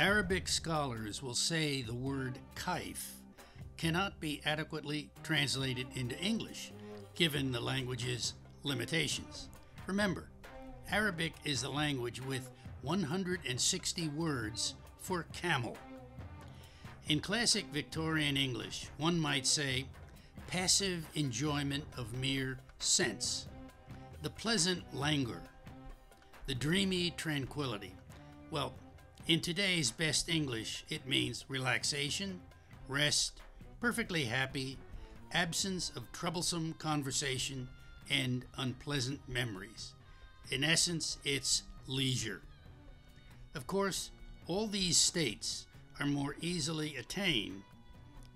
Arabic scholars will say the word kaif cannot be adequately translated into English given the language's limitations. Remember, Arabic is the language with 160 words for camel. In classic Victorian English, one might say passive enjoyment of mere sense, the pleasant languor, the dreamy tranquility. Well, in today's best English, it means relaxation, rest, perfectly happy, absence of troublesome conversation, and unpleasant memories. In essence, it's leisure. Of course, all these states are more easily attained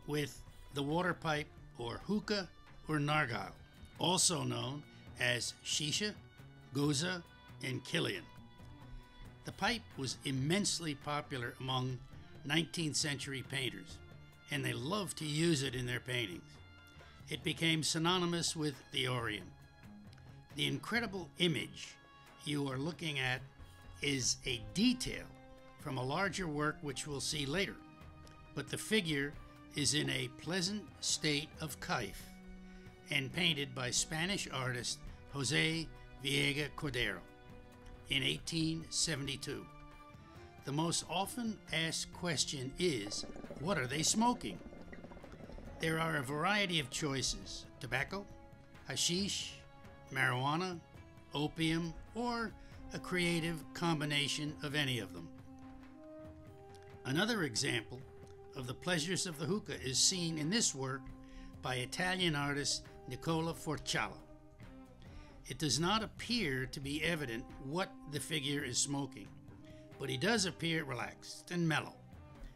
with the water pipe or hookah or nargile, also known as shisha, goza, and kilian. The pipe was immensely popular among 19th century painters, and they loved to use it in their paintings. It became synonymous with the Orient. The incredible image you are looking at is a detail from a larger work which we'll see later, but the figure is in a pleasant state of kaif and painted by Spanish artist Jose Villegas Cordero in 1872. The most often asked question is what are they smoking? There are a variety of choices tobacco, hashish, marijuana, opium, or a creative combination of any of them. Another example of the pleasures of the hookah is seen in this work by Italian artist Nicola Forcella. It does not appear to be evident what the figure is smoking, but he does appear relaxed and mellow,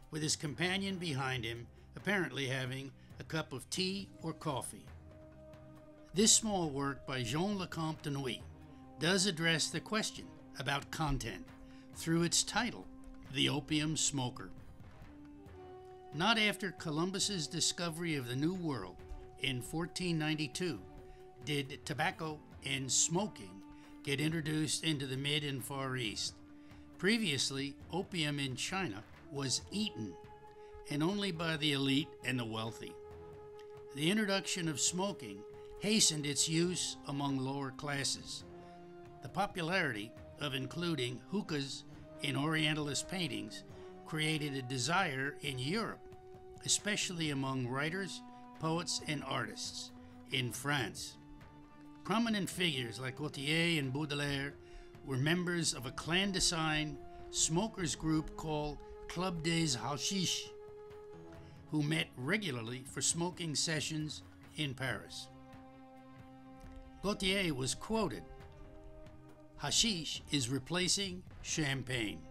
with his companion behind him apparently having a cup of tea or coffee. This small work by Jean Lecomte du Nouÿ does address the question about content through its title, The Opium Smoker. Not after Columbus's discovery of the New World in 1492 did tobacco and smoking get introduced into the Mid and Far East. Previously, opium in China was eaten, and only by the elite and the wealthy. The introduction of smoking hastened its use among lower classes. The popularity of including hookahs in Orientalist paintings created a desire in Europe, especially among writers, poets, and artists in France. Prominent figures like Gautier and Baudelaire were members of a clandestine smokers group called Club des Hashish, who met regularly for smoking sessions in Paris. Gautier was quoted Hashish is replacing champagne.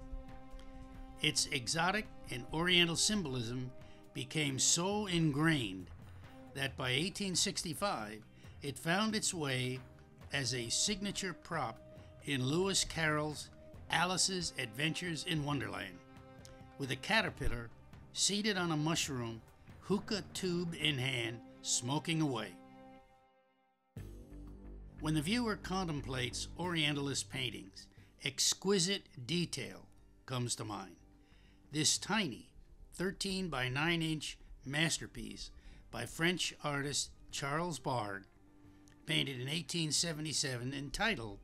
Its exotic and oriental symbolism became so ingrained that by 1865 it found its way as a signature prop in Lewis Carroll's Alice's Adventures in Wonderland, with a caterpillar seated on a mushroom, hookah tube in hand, smoking away. When the viewer contemplates Orientalist paintings, exquisite detail comes to mind. This tiny 13 by 9 inch masterpiece by French artist Charles Bargue, painted in 1877, entitled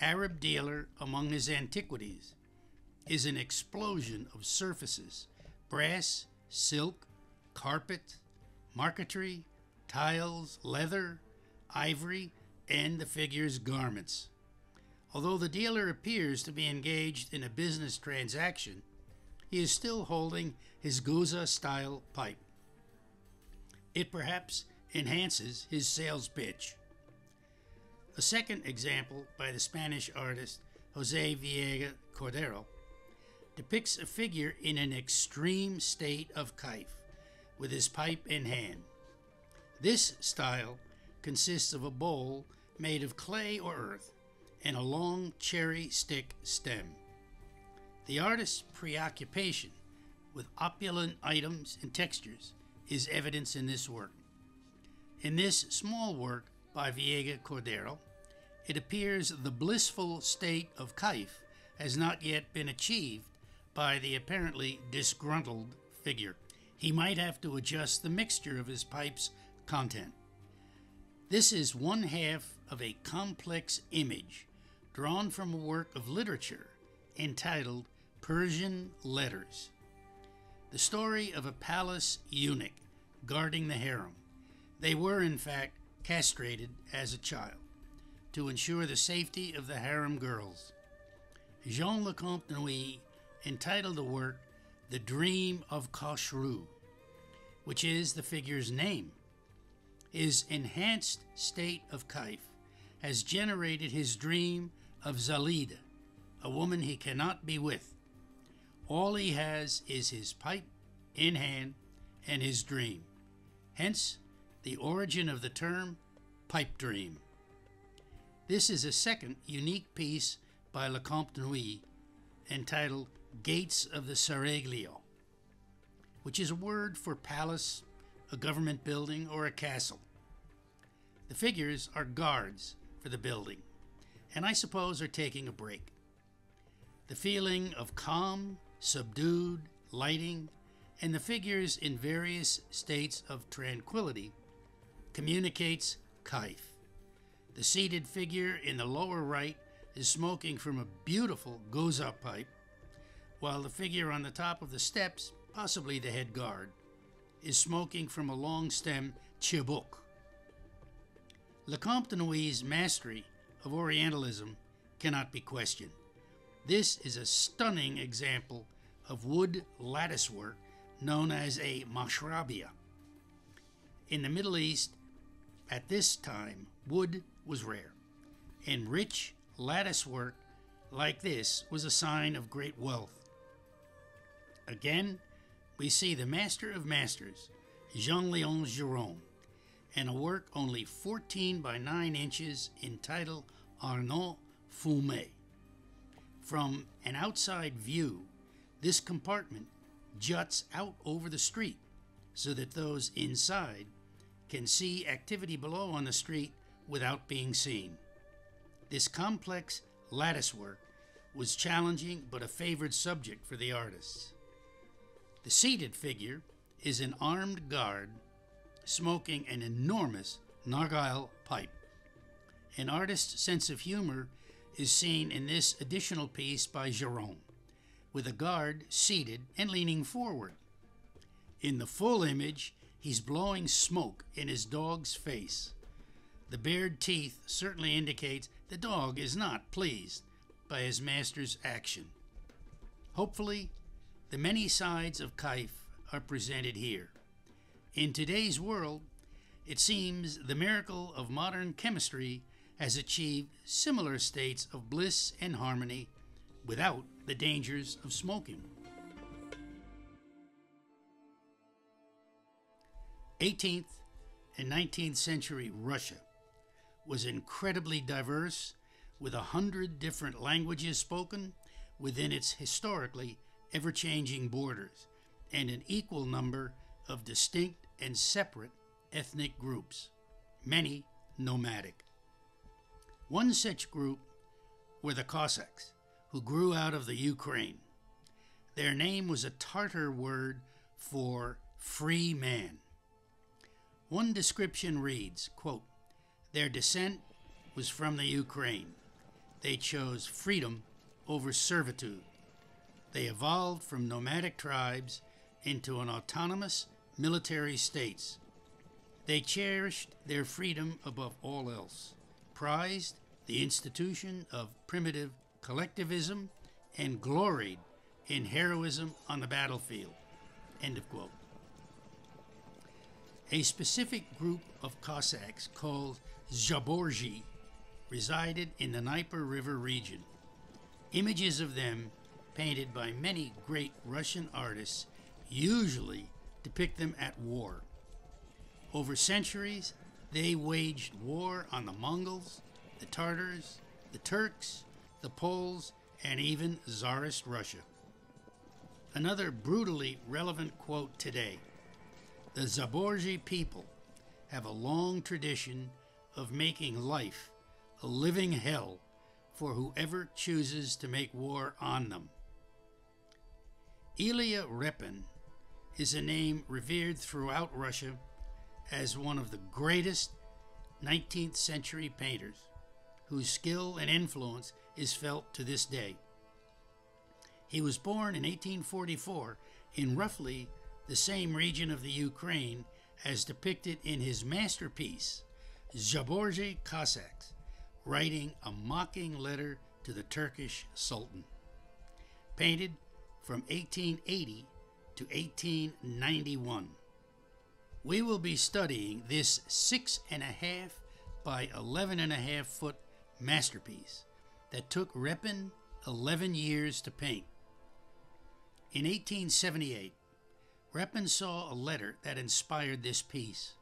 Arab Dealer Among His Antiquities, is an explosion of surfaces brass, silk, carpet, marquetry, tiles, leather, ivory, and the figure's garments. Although the dealer appears to be engaged in a business transaction, he is still holding his Goza style pipe. It perhaps enhances his sales pitch. A second example by the Spanish artist Jose Villegas Cordero depicts a figure in an extreme state of kaif, with his pipe in hand. This style consists of a bowl made of clay or earth and a long cherry stick stem. The artist's preoccupation with opulent items and textures is evidence in this work. In this small work by Villegas Cordero, it appears the blissful state of kaif has not yet been achieved, by the apparently disgruntled figure. He might have to adjust the mixture of his pipe's content. This is one half of a complex image drawn from a work of literature entitled Persian Letters. The story of a palace eunuch guarding the harem. They were, in fact, castrated as a child to ensure the safety of the harem girls. Jean Lecomte Nouillet entitled the work The Dream of Khosrou, which is the figure's name. His enhanced state of kaif has generated his dream of Zalida, a woman he cannot be with. All he has is his pipe in hand and his dream. Hence, the origin of the term pipe dream. This is a second unique piece by Le Lecomte Nouillet entitled Gates of the Seraglio, which is a word for palace, a government building, or a castle. The figures are guards for the building, and I suppose are taking a break. The feeling of calm, subdued lighting, and the figures in various states of tranquility communicates kaif. The seated figure in the lower right is smoking from a beautiful goza pipe, while the figure on the top of the steps, possibly the head guard, is smoking from a long stem chibuk. Lecomte Nouillet's mastery of Orientalism cannot be questioned. This is a stunning example of wood latticework known as a mashrabia. In the Middle East, at this time, wood was rare, and rich latticework like this was a sign of great wealth. Again, we see the master of masters, Jean Leon Gérôme, and a work only 14 by 9 inches entitled Arnaud Fumé. From an outside view, this compartment juts out over the street so that those inside can see activity below on the street without being seen. This complex latticework was challenging but a favored subject for the artists. The seated figure is an armed guard smoking an enormous narghile pipe. An artist's sense of humor is seen in this additional piece by Jerome, with a guard seated and leaning forward. In the full image, he's blowing smoke in his dog's face. The bared teeth certainly indicates the dog is not pleased by his master's action. Hopefully, the many sides of Kaif are presented here. In today's world, it seems the miracle of modern chemistry has achieved similar states of bliss and harmony without the dangers of smoking. 18th and 19th century Russia was incredibly diverse with a hundred different languages spoken within its historically ever changing borders and an equal number of distinct and separate ethnic groups, many nomadic. One such group were the Cossacks, who grew out of the Ukraine. Their name was a Tartar word for free man. One description reads, quote, Their descent was from the Ukraine. They chose freedom over servitude. They evolved from nomadic tribes into an autonomous military states. They cherished their freedom above all else prized the institution of primitive collectivism, and gloried in heroism on the battlefield. End of quote. A specific group of Cossacks called Zaborgi resided in the Dnieper River region. Images of them, painted by many great Russian artists, usually depict them at war. Over centuries, they waged war on the Mongols, the Tartars, the Turks, the Poles, and even Tsarist Russia. Another brutally relevant quote today The Zaborgi people have a long tradition of making life a living hell for whoever chooses to make war on them. Ilya Repin is a name revered throughout Russia as one of the greatest 19th century painters whose skill and influence is felt to this day. He was born in 1844 in roughly the same region of the Ukraine as depicted in his masterpiece, Zaborji Cossacks, writing a mocking letter to the Turkish Sultan. Painted from 1880 to 1891. We will be studying this six and a half by eleven and a half foot masterpiece that took Repin 11 years to paint. In 1878, Repin saw a letter that inspired this piece.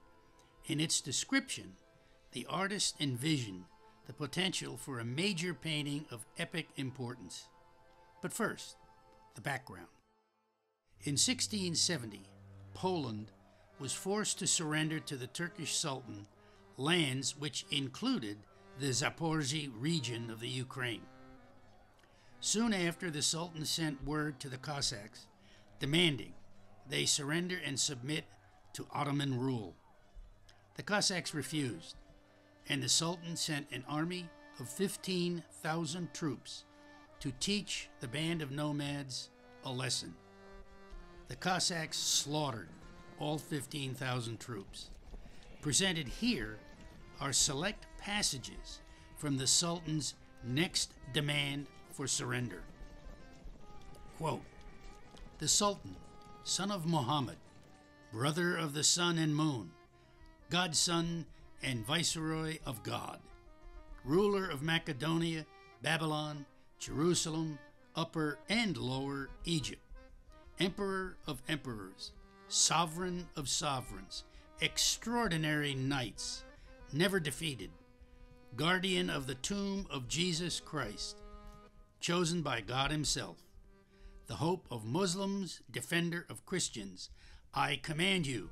In its description, the artist envisioned the potential for a major painting of epic importance. But first, the background. In 1670, Poland was forced to surrender to the Turkish Sultan lands which included the Zaporozhye region of the Ukraine. Soon after, the Sultan sent word to the Cossacks demanding they surrender and submit to Ottoman rule. The Cossacks refused, and the Sultan sent an army of 15,000 troops to teach the band of nomads a lesson. The Cossacks slaughtered all 15,000 troops. Presented here are select passages from the Sultan's next demand for surrender. Quote, the Sultan, son of Muhammad, brother of the sun and moon, godson and viceroy of God, ruler of Macedonia, Babylon, Jerusalem, Upper and Lower Egypt, emperor of emperors, sovereign of sovereigns, extraordinary knights, never defeated, guardian of the tomb of Jesus Christ, chosen by God Himself, the hope of Muslims, defender of Christians, I command you,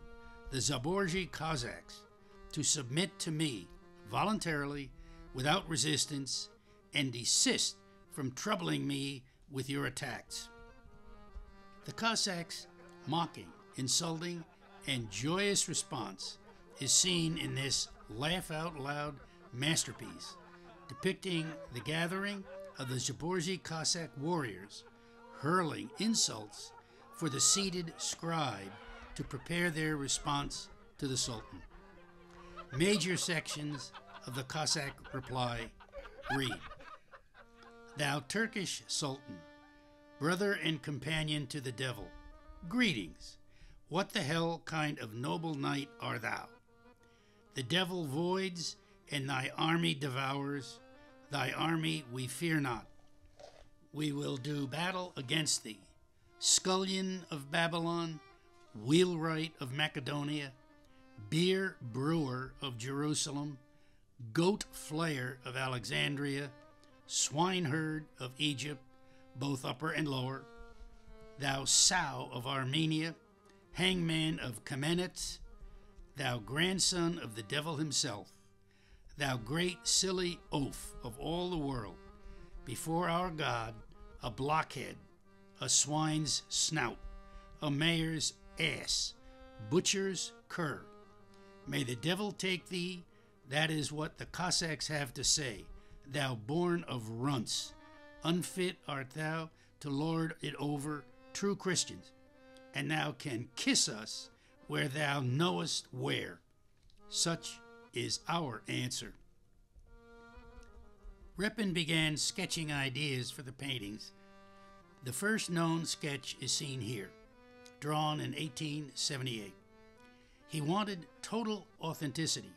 the Zaporozhye Cossacks, to submit to me voluntarily, without resistance, and desist from troubling me with your attacks. The Cossacks' mocking, insulting, and joyous response is seen in this laugh out loud masterpiece depicting the gathering of the Zaporozhye Cossack warriors hurling insults for the seated scribe to prepare their response to the Sultan. Major sections of the Cossack reply read Thou Turkish Sultan, brother and companion to the devil, greetings. What the hell kind of noble knight art thou? The devil voids, and thy army devours. Thy army we fear not. We will do battle against thee. Scullion of Babylon, wheelwright of Macedonia, beer brewer of Jerusalem, goat flayer of Alexandria, swineherd of Egypt, both upper and lower, thou sow of Armenia, hangman of Kamenetz, thou grandson of the devil himself, thou great silly oaf of all the world, before our God, a blockhead, a swine's snout, a mayor's ass, butcher's cur. May the devil take thee, that is what the Cossacks have to say thou born of runts. Unfit art thou to lord it over true Christians, and thou can kiss us where thou knowest where. Such is our answer. Repin began sketching ideas for the paintings. The first known sketch is seen here, drawn in 1878. He wanted total authenticity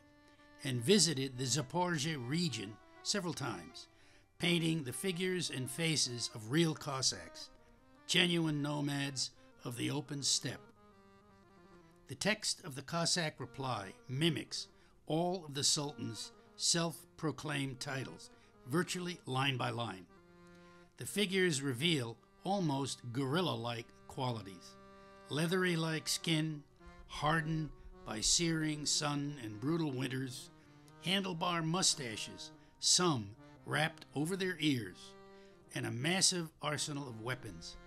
and visited the Zaporozhye region several times, painting the figures and faces of real Cossacks, genuine nomads of the open steppe. The text of the Cossack reply mimics all of the Sultan's self proclaimed titles, virtually line by line. The figures reveal almost gorilla like qualities leathery like skin, hardened by searing sun and brutal winters, handlebar mustaches some wrapped over their ears, and a massive arsenal of weapons.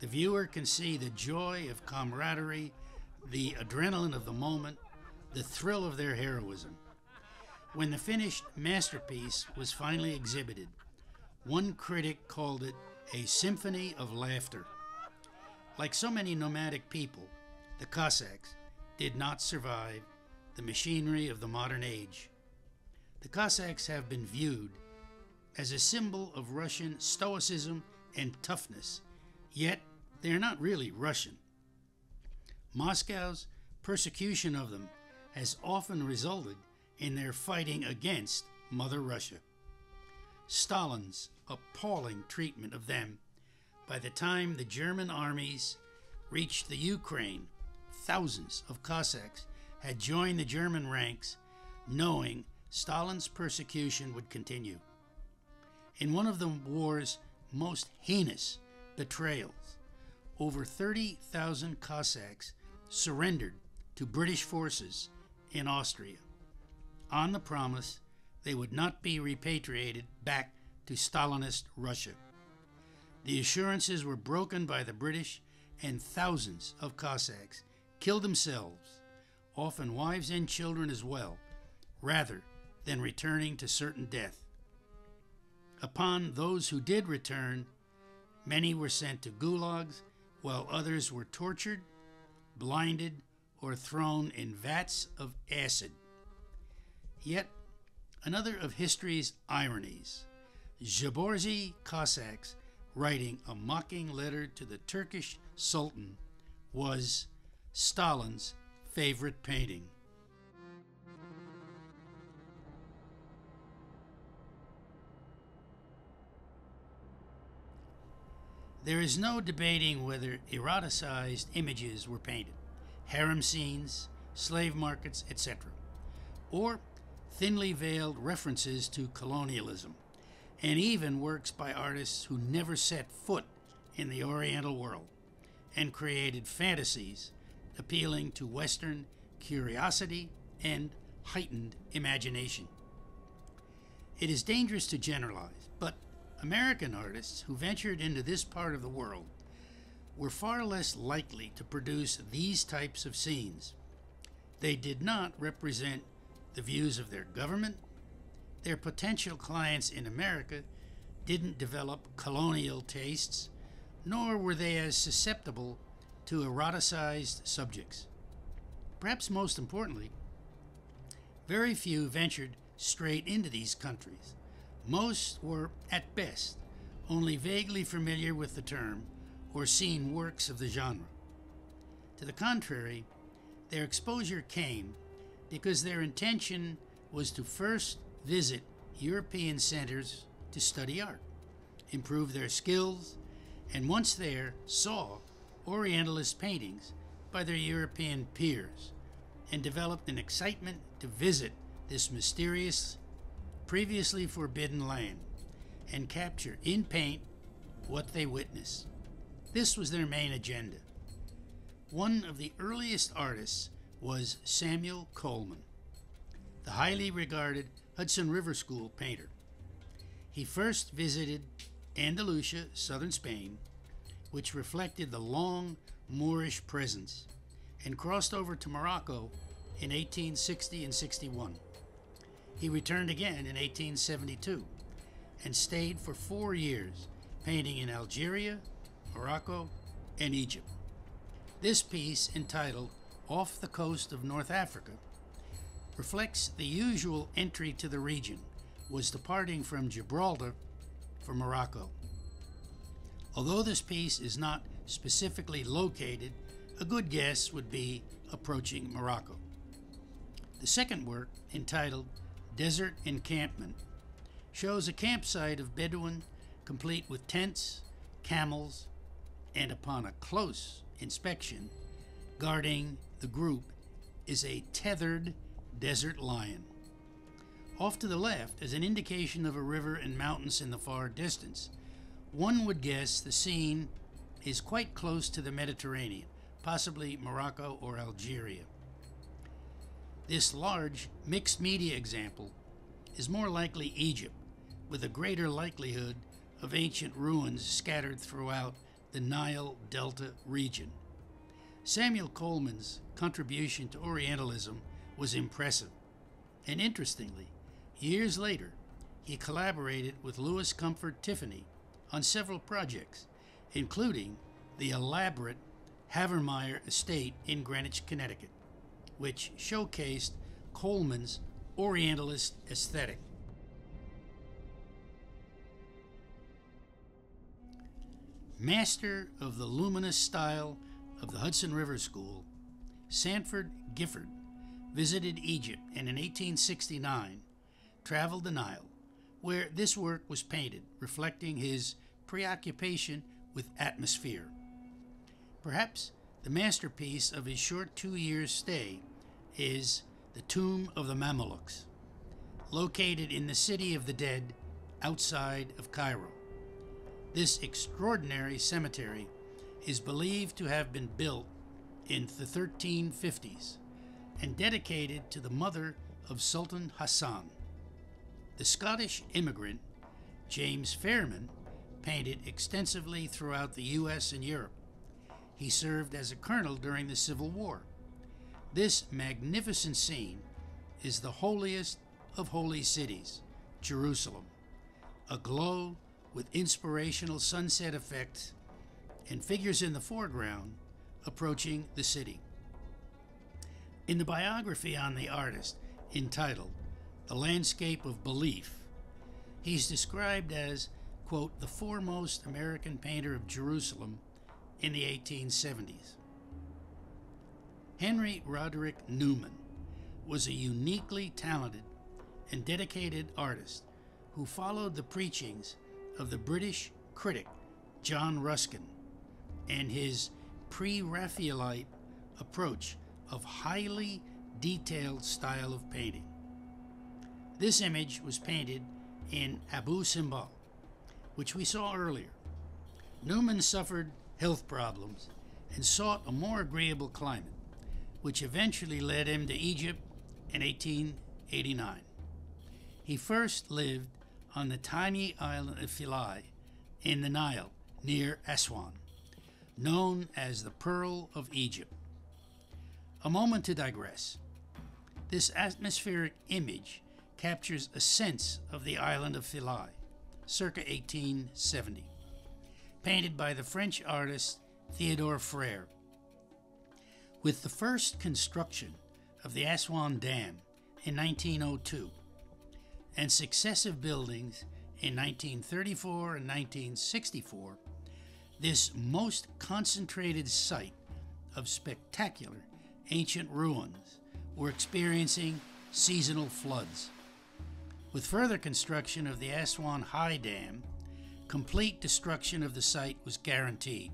the viewer can see the joy of camaraderie, the adrenaline of the moment, the thrill of their heroism. When the finished masterpiece was finally exhibited, one critic called it a symphony of laughter. Like so many nomadic people, the Cossacks did not survive the machinery of the modern age. The Cossacks have been viewed as a symbol of Russian stoicism and toughness, yet they are not really Russian. Moscow's persecution of them has often resulted in their fighting against Mother Russia. Stalin's appalling treatment of them by the time the German armies reached the Ukraine, thousands of Cossacks had joined the German ranks, knowing Stalin's persecution would continue. In one of the war's most heinous betrayals, over 30,000 Cossacks surrendered to British forces in Austria on the promise they would not be repatriated back to Stalinist Russia. The assurances were broken by the British, and thousands of Cossacks killed themselves, often wives and children as well, rather than returning to certain death. Upon those who did return, many were sent to gulags, while others were tortured, blinded, or thrown in vats of acid. Yet another of history's ironies Zaborzi Cossacks writing a mocking letter to the Turkish Sultan was Stalin's favorite painting. There is no debating whether eroticized images were painted, harem scenes, slave markets, etc., or thinly veiled references to colonialism, and even works by artists who never set foot in the Oriental world and created fantasies appealing to Western curiosity and heightened imagination. It is dangerous to generalize, but American artists who ventured into this part of the world were far less likely to produce these types of scenes. They did not represent the views of their government. Their potential clients in America didn't develop colonial tastes, nor were they as susceptible to eroticized subjects. Perhaps most importantly, very few ventured straight into these countries. Most were, at best, only vaguely familiar with the term or seen works of the genre. To the contrary, their exposure came because their intention was to first visit European centers to study art, improve their skills, and once there, saw Orientalist paintings by their European peers and developed an excitement to visit this mysterious previously forbidden land and capture in paint what they witnessed. This was their main agenda. One of the earliest artists was Samuel Colman, the highly regarded Hudson River School painter. He first visited Andalusia, southern Spain, which reflected the long Moorish presence, and crossed over to Morocco in 1860 and 61. He returned again in 1872 and stayed for four years painting in Algeria, Morocco, and Egypt. This piece, entitled Off the Coast of North Africa, reflects the usual entry to the region was departing from Gibraltar for Morocco. Although this piece is not specifically located, a good guess would be approaching Morocco. The second work, entitled Desert Encampment, shows a campsite of Bedouin complete with tents, camels, and upon a close inspection, guarding the group is a tethered desert lion. Off to the left is an indication of a river and mountains in the far distance. One would guess the scene is quite close to the Mediterranean, possibly Morocco or Algeria. This large mixed media example is more likely Egypt, with a greater likelihood of ancient ruins scattered throughout the Nile Delta region. Samuel Colman's contribution to Orientalism was impressive, and interestingly, years later, he collaborated with Louis Comfort Tiffany on several projects, including the elaborate Havemeyer Estate in Greenwich, Connecticut, which showcased Colman's Orientalist aesthetic. Master of the luminous style of the Hudson River School, Sanford Gifford visited Egypt and in 1869 traveled the Nile, where this work was painted, reflecting his preoccupation with atmosphere. Perhaps the masterpiece of his short two years stay is the Tomb of the Mamelukes, located in the City of the Dead outside of Cairo. This extraordinary cemetery is believed to have been built in the 1350s and dedicated to the mother of Sultan Hassan. The Scottish immigrant James Fairman painted extensively throughout the U.S. and Europe. He served as a colonel during the Civil War. This magnificent scene is the holiest of holy cities, Jerusalem, aglow with inspirational sunset effects and figures in the foreground approaching the city. In the biography on the artist, entitled The Landscape of Belief, he's described as, quote, the foremost American painter of Jerusalem in the 1870s. Henry Roderick Newman was a uniquely talented and dedicated artist who followed the preachings of the British critic John Ruskin and his pre Raphaelite approach of highly detailed style of painting. This image was painted in Abu Simbel, which we saw earlier. Newman suffered health problems and sought a more agreeable climate, which eventually led him to Egypt in 1889. He first lived on the tiny island of Philae in the Nile near Aswan, known as the Pearl of Egypt. A moment to digress. This atmospheric image captures a sense of the island of Philae, circa 1870, painted by the French artist Theodore Frère. With the first construction of the Aswan Dam in 1902 and successive buildings in 1934 and 1964, this most concentrated site of spectacular ancient ruins were experiencing seasonal floods. With further construction of the Aswan High Dam, complete destruction of the site was guaranteed.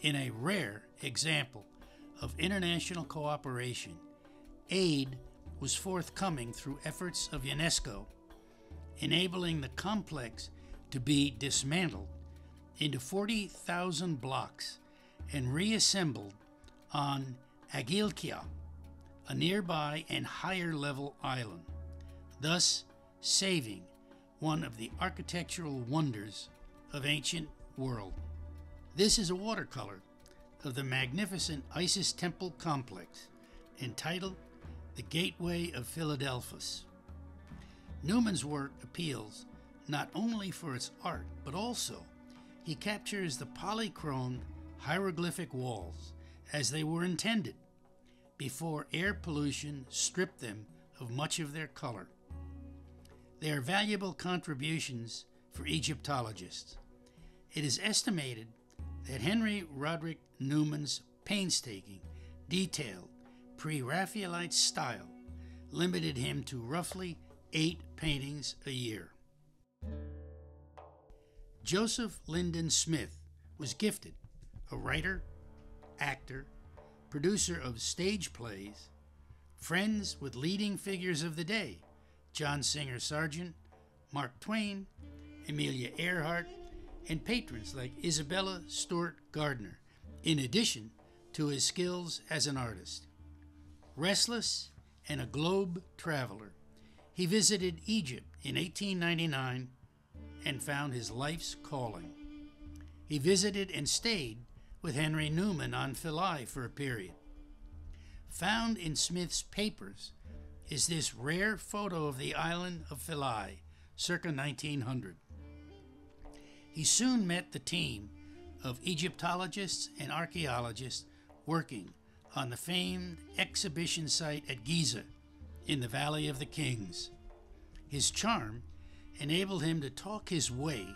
In a rare example of international cooperation, aid was forthcoming through efforts of UNESCO, enabling the complex to be dismantled into 40,000 blocks and reassembled on Agilkia, a nearby and higher level island, thus saving one of the architectural wonders of ancient world. This is a watercolor of the magnificent Isis temple complex entitled The Gateway of Philadelphus. Newman's work appeals not only for its art, but also he captures the polychrome hieroglyphic walls as they were intended before air pollution stripped them of much of their color. They are valuable contributions for Egyptologists. It is estimated that Henry Roderick Newman's painstaking, detailed, pre Raphaelite style limited him to roughly eight paintings a year. Joseph Lindon Smith was gifted a writer, actor, producer of stage plays, friends with leading figures of the day John Singer Sargent, Mark Twain, Amelia Earhart, and patrons like Isabella Stewart Gardner, in addition to his skills as an artist. Restless and a globe traveler, he visited Egypt in 1899 and found his life's calling. He visited and stayed with Henry Newman on Philae for a period. Found in Smith's papers is this rare photo of the island of Philae, circa 1900. He soon met the team of Egyptologists and archaeologists working on the famed exhibition site at Giza in the Valley of the Kings. His charm enabled him to talk his way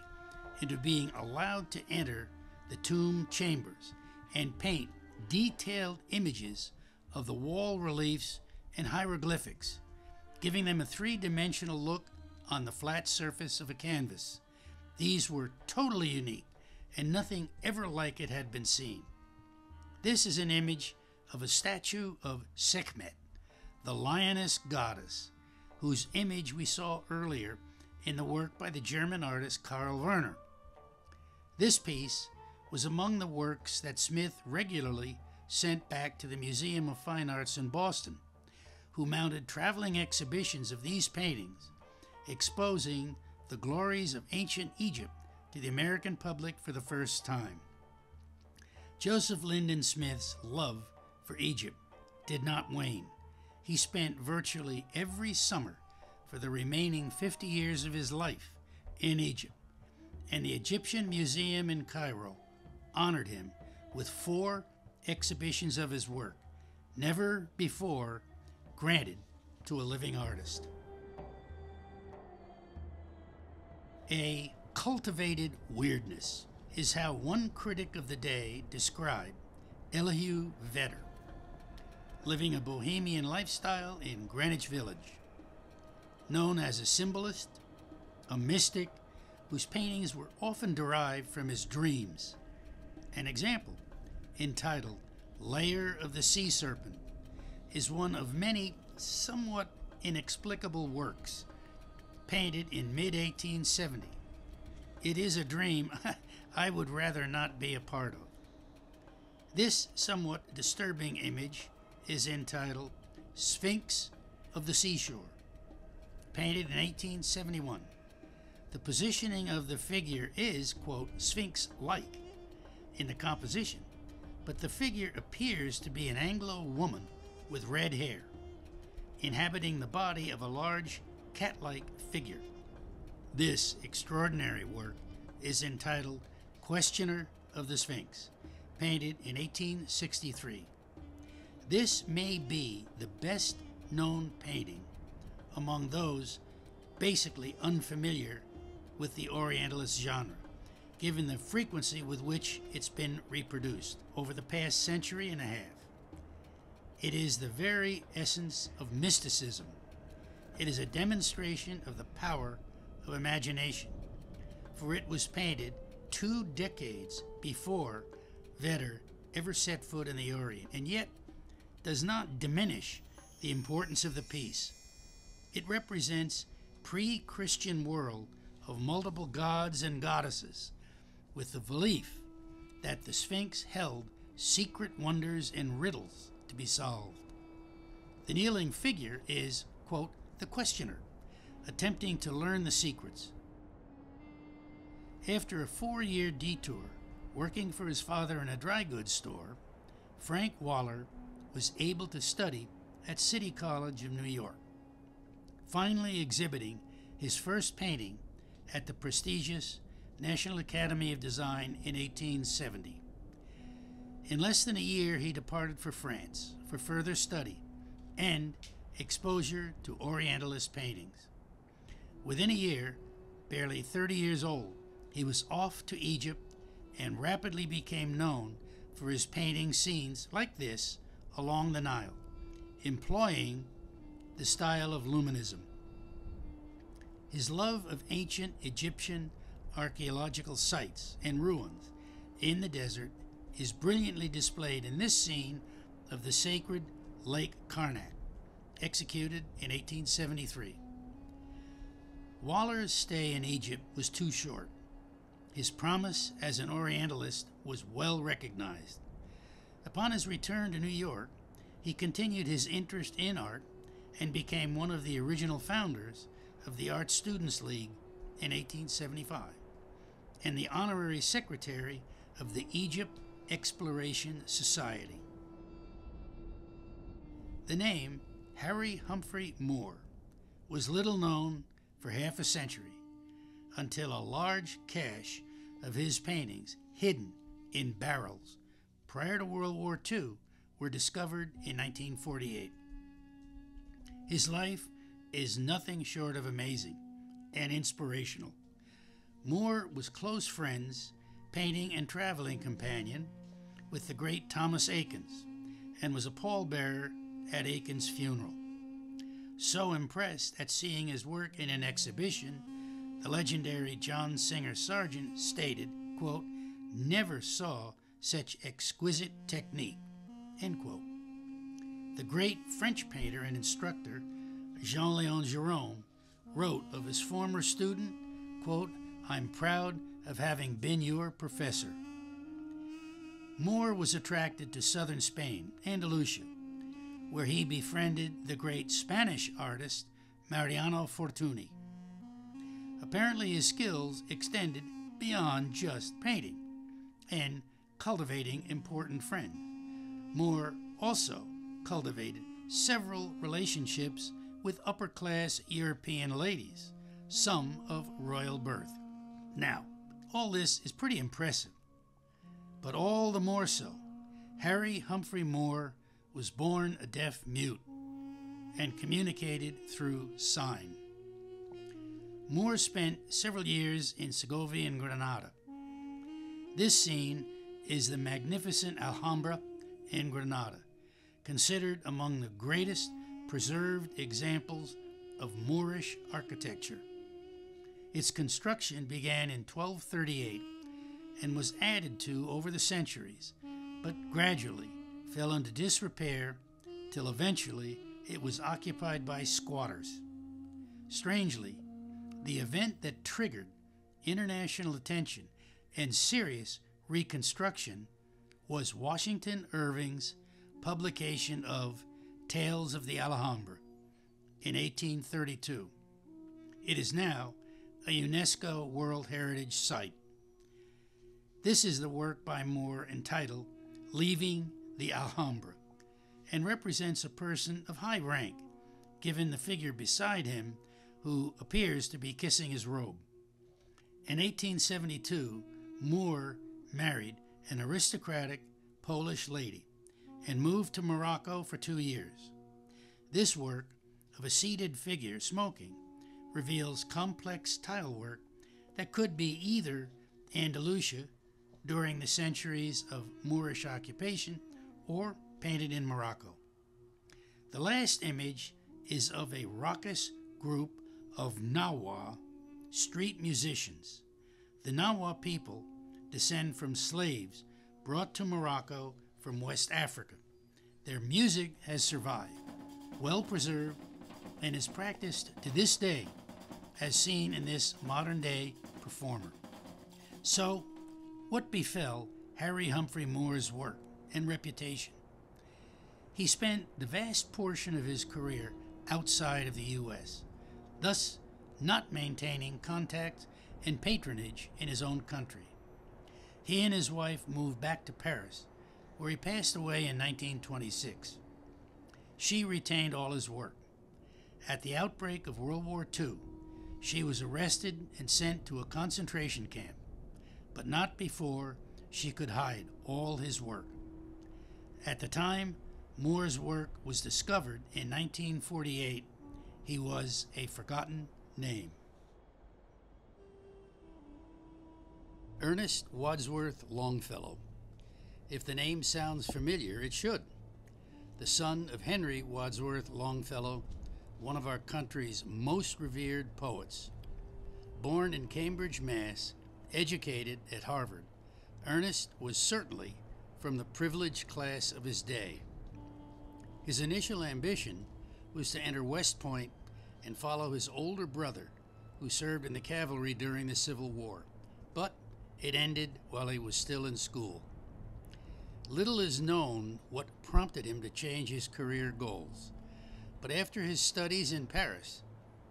into being allowed to enter the tomb chambers and paint detailed images of the wall reliefs and hieroglyphics, giving them a three dimensional look on the flat surface of a canvas. These were totally unique, and nothing ever like it had been seen. This is an image of a statue of Sekhmet, the lioness goddess, whose image we saw earlier in the work by the German artist Karl Werner. This piece was among the works that Smith regularly sent back to the Museum of Fine Arts in Boston, who mounted traveling exhibitions of these paintings, exposing the glories of ancient Egypt to the American public for the first time. Joseph Lindon Smith's love for Egypt did not wane. He spent virtually every summer for the remaining 50 years of his life in Egypt, and the Egyptian Museum in Cairo honored him with four exhibitions of his work, never before granted to a living artist. A cultivated weirdness is how one critic of the day described Elihu Vedder, living a bohemian lifestyle in Greenwich Village. Known as a symbolist, a mystic whose paintings were often derived from his dreams. An example, entitled Lair of the Sea Serpent, is one of many somewhat inexplicable works painted in mid 1870. It is a dream I would rather not be a part of. This somewhat disturbing image is entitled Sphinx of the Seashore, painted in 1871. The positioning of the figure is, quote, Sphinx like in the composition, but the figure appears to be an Anglo woman with red hair, inhabiting the body of a large cat like figure. This extraordinary work is entitled Questioner of the Sphinx, painted in 1863. This may be the best known painting among those basically unfamiliar with the Orientalist genre, given the frequency with which it's been reproduced over the past century and a half. It is the very essence of mysticism. It is a demonstration of the power of imagination, for it was painted two decades before Vedder ever set foot in the Orient, and yet does not diminish the importance of the piece. It represents pre-Christian world of multiple gods and goddesses, with the belief that the Sphinx held secret wonders and riddles to be solved. The kneeling figure is, quote, the questioner, attempting to learn the secrets. After a four year detour working for his father in a dry goods store, Frank Waller was able to study at City College of New York, finally exhibiting his first painting at the prestigious National Academy of Design in 1870. In less than a year, he departed for France for further study and exposure to Orientalist paintings. Within a year, barely 30 years old, he was off to Egypt and rapidly became known for his painting scenes like this along the Nile, employing the style of luminism. His love of ancient Egyptian archaeological sites and ruins in the desert is brilliantly displayed in this scene of the sacred Lake Karnak, executed in 1873. Waller's stay in Egypt was too short. His promise as an Orientalist was well recognized. Upon his return to New York, he continued his interest in art and became one of the original founders of the Art Students League in 1875. and the honorary secretary of the Egypt Exploration Society. The name Harry Humphrey Moore was little known for half a century until a large cache of his paintings hidden in barrels prior to World War II were discovered in 1948. His life is nothing short of amazing and inspirational. Moore was close friends, painting and traveling companion with the great Thomas Eakins and was a pallbearer at Eakins' funeral. So impressed at seeing his work in an exhibition, the legendary John Singer Sargent stated, quote, never saw such exquisite technique, end quote. The great French painter and instructor Jean-Léon Gérôme wrote of his former student, quote, I'm proud of having been your professor. Moore was attracted to southern Spain, Andalusia, where he befriended the great Spanish artist Mariano Fortuny. Apparently, his skills extended beyond just painting and cultivating important friends. Moore also cultivated several relationships with upper class European ladies, some of royal birth. Now, all this is pretty impressive, but all the more so, Harry Humphrey Moore was born a deaf mute and communicated through sign. Moore spent several years in Segovia and Granada. This scene is the magnificent Alhambra in Granada, considered among the greatest preserved examples of Moorish architecture. Its construction began in 1238 and was added to over the centuries, but gradually fell into disrepair till eventually it was occupied by squatters. Strangely, the event that triggered international attention and serious reconstruction was Washington Irving's publication of Tales of the Alhambra in 1832. It is now a UNESCO World Heritage Site. This is the work by Moore entitled Leaving the Alhambra and represents a person of high rank, given the figure beside him who appears to be kissing his robe. In 1872, Moore married an aristocratic Polish lady and moved to Morocco for two years. This work of a seated figure smoking reveals complex tile work that could be either Andalusia during the centuries of Moorish occupation or painted in Morocco. The last image is of a raucous group of Gnawa street musicians. The Gnawa people descend from slaves brought to Morocco from West Africa. Their music has survived, well preserved, and is practiced to this day, as seen in this modern day performer. So, what befell Harry Humphrey Moore's work and reputation? He spent the vast portion of his career outside of the U.S., thus not maintaining contact and patronage in his own country. He and his wife moved back to Paris where he passed away in 1926. She retained all his work. At the outbreak of World War II, she was arrested and sent to a concentration camp, but not before she could hide all his work. At the time Moore's work was discovered in 1948, he was a forgotten name. Ernest Wadsworth Longfellow if the name sounds familiar, it should. The son of Henry Wadsworth Longfellow, one of our country's most revered poets. Born in Cambridge, Mass., educated at Harvard, Ernest was certainly from the privileged class of his day. His initial ambition was to enter West Point and follow his older brother, who served in the cavalry during the Civil War, but it ended while he was still in school. Little is known what prompted him to change his career goals, but after his studies in Paris,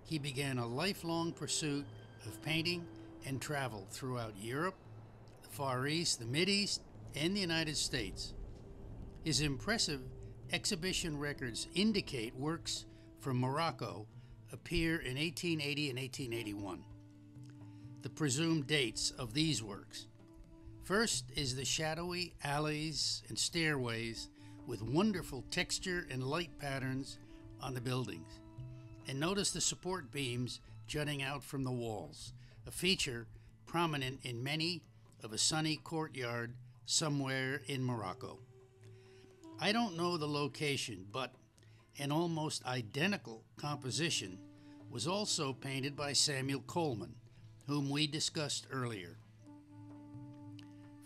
he began a lifelong pursuit of painting and traveled throughout Europe, the Far East, the Mideast, and the United States. His impressive exhibition records indicate works from Morocco appear in 1880 and 1881. The presumed dates of these works. First is the shadowy alleys and stairways with wonderful texture and light patterns on the buildings. And notice the support beams jutting out from the walls, a feature prominent in many of a sunny courtyard somewhere in Morocco. I don't know the location, but an almost identical composition was also painted by Samuel Colman, whom we discussed earlier.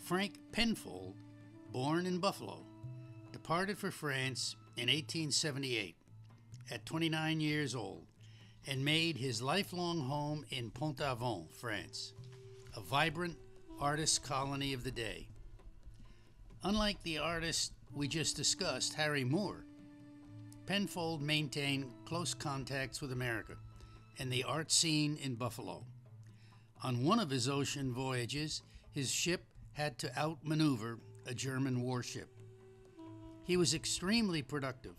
Frank Penfold, born in Buffalo, departed for France in 1878 at 29 years old and made his lifelong home in Pont-Aven, France, a vibrant artist colony of the day. Unlike the artist we just discussed, Harry Moore, Penfold maintained close contacts with America and the art scene in Buffalo. On one of his ocean voyages, his ship had to outmaneuver a German warship. He was extremely productive,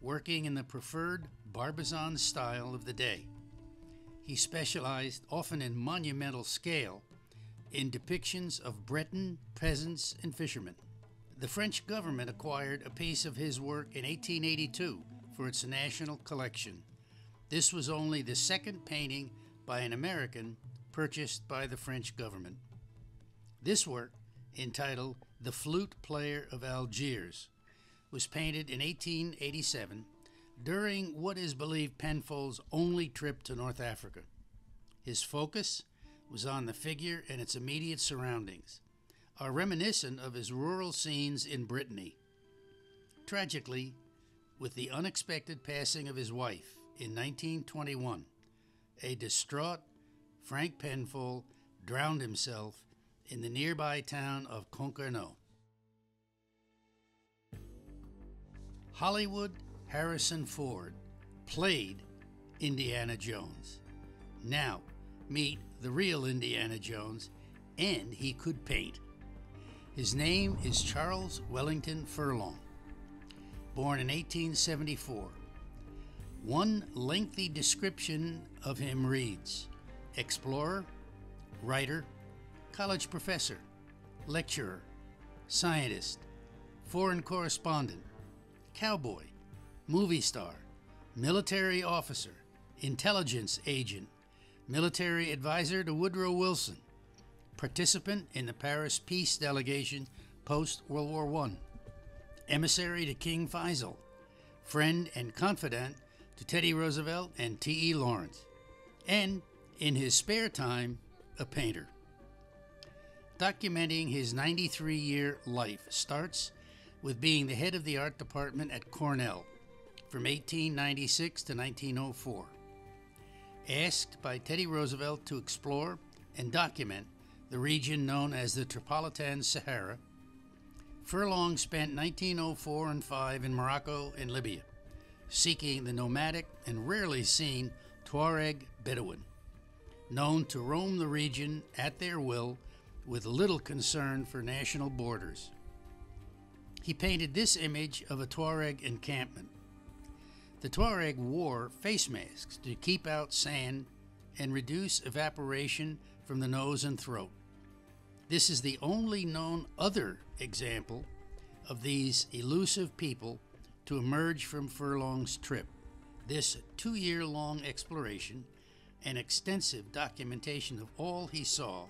working in the preferred Barbizon style of the day. He specialized, often in monumental scale, in depictions of Breton peasants and fishermen. The French government acquired a piece of his work in 1882 for its national collection. This was only the second painting by an American purchased by the French government. This work, entitled The Flute Player of Algiers, was painted in 1887 during what is believed Penfold's only trip to North Africa. His focus was on the figure and its immediate surroundings, are reminiscent of his rural scenes in Brittany. Tragically, with the unexpected passing of his wife in 1921, a distraught Frank Penfold drowned himself in the nearby town of Concarneau. Hollywood Harrison Ford played Indiana Jones. Now, meet the real Indiana Jones, and he could paint. His name is Charles Wellington Furlong, born in 1874. One lengthy description of him reads Explorer, writer, college professor, lecturer, scientist, foreign correspondent, cowboy, movie star, military officer, intelligence agent, military advisor to Woodrow Wilson, participant in the Paris peace delegation post World War I, emissary to King Faisal, friend and confidant to Teddy Roosevelt and T.E. Lawrence, and, in his spare time, a painter. Documenting his 93 year life starts with being the head of the art department at Cornell from 1896 to 1904. Asked by Teddy Roosevelt to explore and document the region known as the Tripolitan Sahara, Furlong spent 1904 and 5 in Morocco and Libya, seeking the nomadic and rarely seen Tuareg Bedouin, known to roam the region at their will with little concern for national borders. He painted this image of a Tuareg encampment. The Tuareg wore face masks to keep out sand and reduce evaporation from the nose and throat. This is the only known other example of these elusive people to emerge from Furlong's trip. This two year long exploration and extensive documentation of all he saw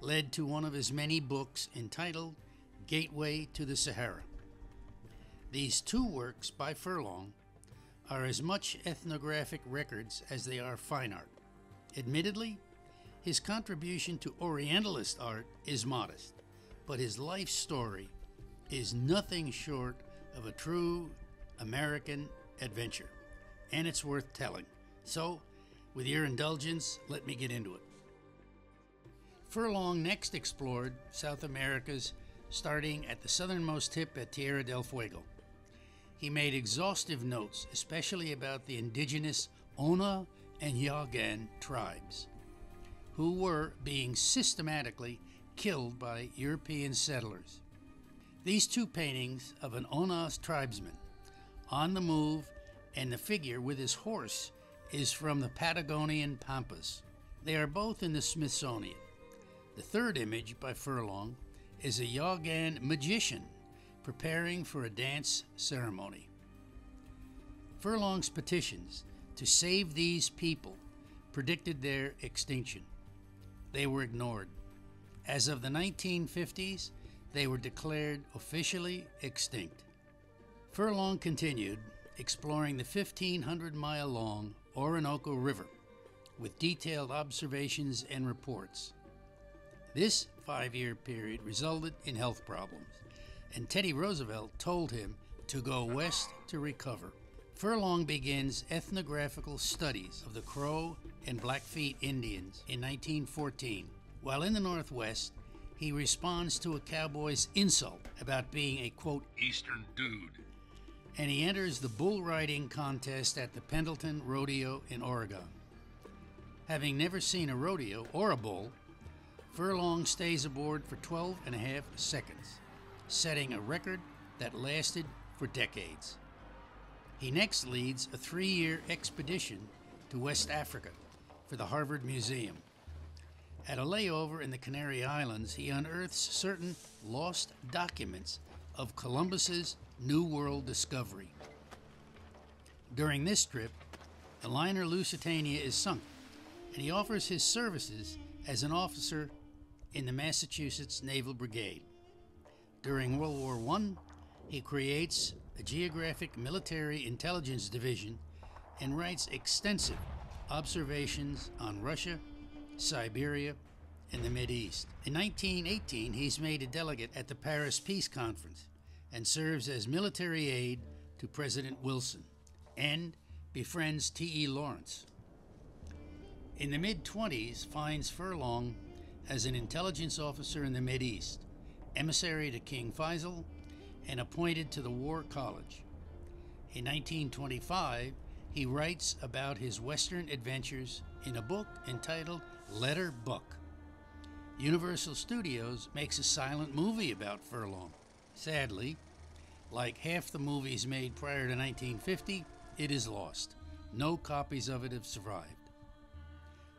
led to one of his many books entitled Gateway to the Sahara. These two works by Furlong are as much ethnographic records as they are fine art. Admittedly, his contribution to Orientalist art is modest, but his life story is nothing short of a true American adventure, and it's worth telling. So, with your indulgence, let me get into it. Furlong next explored South America's starting at the southernmost tip at Tierra del Fuego. He made exhaustive notes, especially about the indigenous Ona and Yagan tribes, who were being systematically killed by European settlers. These two paintings of an Onas tribesman on the move and the figure with his horse is from the Patagonian Pampas. They are both in the Smithsonian. The third image by Furlong is a Yagan magician preparing for a dance ceremony. Furlong's petitions to save these people predicted their extinction. They were ignored. As of the 1950s, they were declared officially extinct. Furlong continued exploring the 1,500 mile long Orinoco River with detailed observations and reports. This five year period resulted in health problems, and Teddy Roosevelt told him to go west to recover. Furlong begins ethnographical studies of the Crow and Blackfeet Indians in 1914. While in the Northwest, he responds to a cowboy's insult about being a quote, Eastern dude. And he enters the bull riding contest at the Pendleton Rodeo in Oregon. Having never seen a rodeo or a bull, Furlong stays aboard for 12 and a half seconds, setting a record that lasted for decades. He next leads a three year expedition to West Africa for the Harvard Museum. At a layover in the Canary Islands, he unearths certain lost documents of Columbus's New World discovery. During this trip, the liner Lusitania is sunk, and he offers his services as an officer in the Massachusetts Naval Brigade. During World War I, he creates a Geographic Military Intelligence Division and writes extensive observations on Russia, Siberia, and the East. In 1918, he's made a delegate at the Paris Peace Conference and serves as military aide to President Wilson and befriends T.E. Lawrence. In the mid 20s, finds Furlong as an intelligence officer in the East, emissary to King Faisal, and appointed to the War College. In 1925, he writes about his Western adventures in a book entitled Letter Book. Universal Studios makes a silent movie about Furlong. Sadly, like half the movies made prior to 1950, it is lost. No copies of it have survived.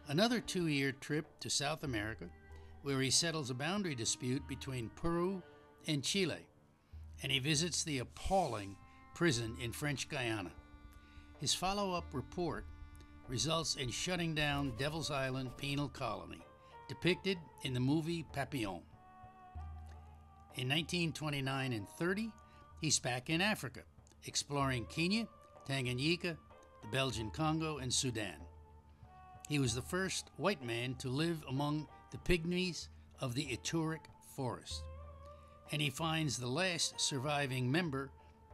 Another two year trip to South America, where he settles a boundary dispute between Peru and Chile and he visits the appalling prison in French Guiana. His follow up report results in shutting down Devil's Island Penal Colony, depicted in the movie Papillon. In 1929 and 30, he's back in Africa, exploring Kenya, Tanganyika, the Belgian Congo, and Sudan. He was the first white man to live among the pygmies of the Ituri forest and he finds the last surviving member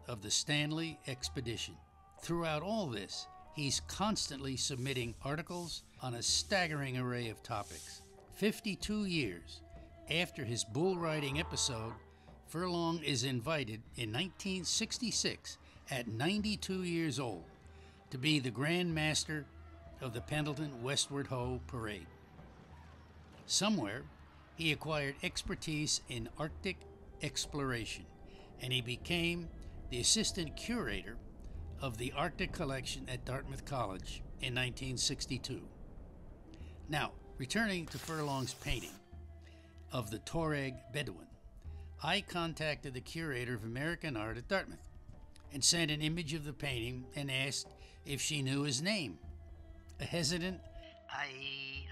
of the Stanley expedition. Throughout all this, he's constantly submitting articles on a staggering array of topics. 52 years after his bull riding episode, Furlong is invited in 1966 at 92 years old to be the Grand Master of the Pendleton Westward Ho Parade. Somewhere, he acquired expertise in Arctic exploration, and he became the assistant curator of the Arctic collection at Dartmouth College in 1962. Now, returning to Furlong's painting of the Tuareg Bedouin, I contacted the curator of American art at Dartmouth and sent an image of the painting and asked if she knew his name. A hesitant, I,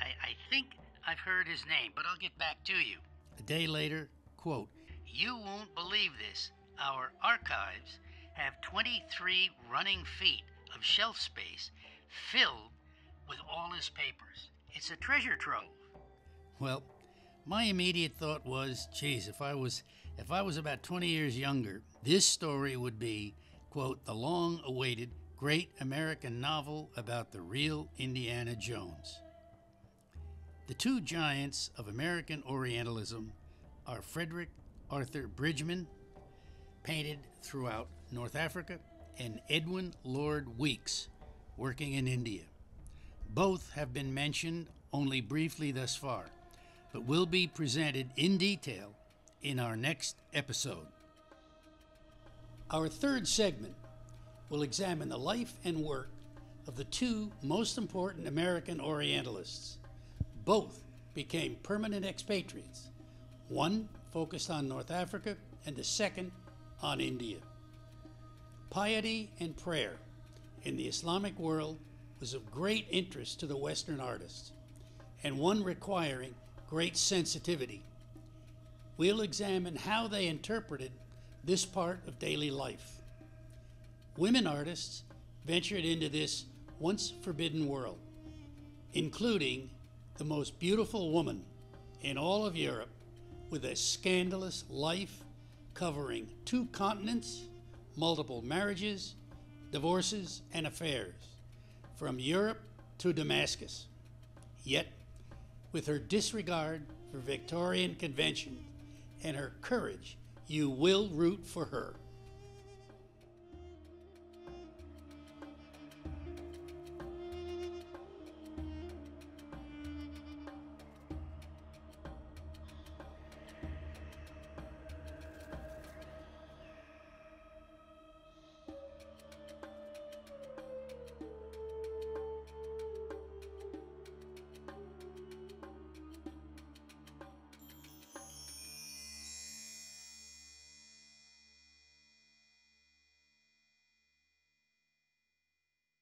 I, I think I've heard his name, but I'll get back to you. A day later, quote, you won't believe this. Our archives have 23 running feet of shelf space filled with all his papers. It's a treasure trove. Well, my immediate thought was, geez, if I was if I was about 20 years younger, this story would be, quote, the long awaited great American novel about the real Indiana Jones. The two giants of American Orientalism are Frederick Arthur Bridgman, painted throughout North Africa, and Edwin Lord Weeks, working in India. Both have been mentioned only briefly thus far, but will be presented in detail in our next episode. Our third segment will examine the life and work of the two most important American Orientalists. Both became permanent expatriates, one focused on North Africa and the second on India. Piety and prayer in the Islamic world was of great interest to the Western artists, and one requiring great sensitivity. We'll examine how they interpreted this part of daily life. Women artists ventured into this once forbidden world, including the most beautiful woman in all of Europe with a scandalous life covering two continents, multiple marriages, divorces, and affairs, from Europe to Damascus. Yet, with her disregard for Victorian convention and her courage, you will root for her.